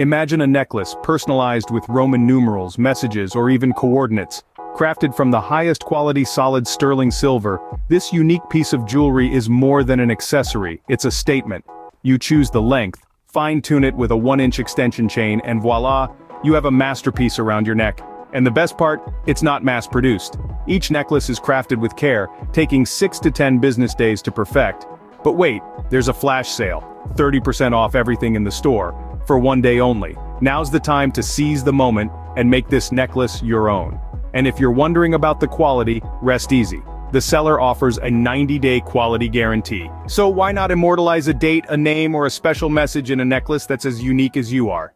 Imagine a necklace personalized with Roman numerals, messages, or even coordinates. Crafted from the highest quality solid sterling silver, this unique piece of jewelry is more than an accessory, it's a statement. You choose the length, fine-tune it with a 1-inch extension chain and voila, you have a masterpiece around your neck. And the best part, it's not mass-produced. Each necklace is crafted with care, taking 6 to 10 business days to perfect. But wait, there's a flash sale, 30% off everything in the store, for one day only. Now's the time to seize the moment and make this necklace your own. And if you're wondering about the quality, rest easy. The seller offers a 90-day quality guarantee. So why not immortalize a date, a name, or a special message in a necklace that's as unique as you are?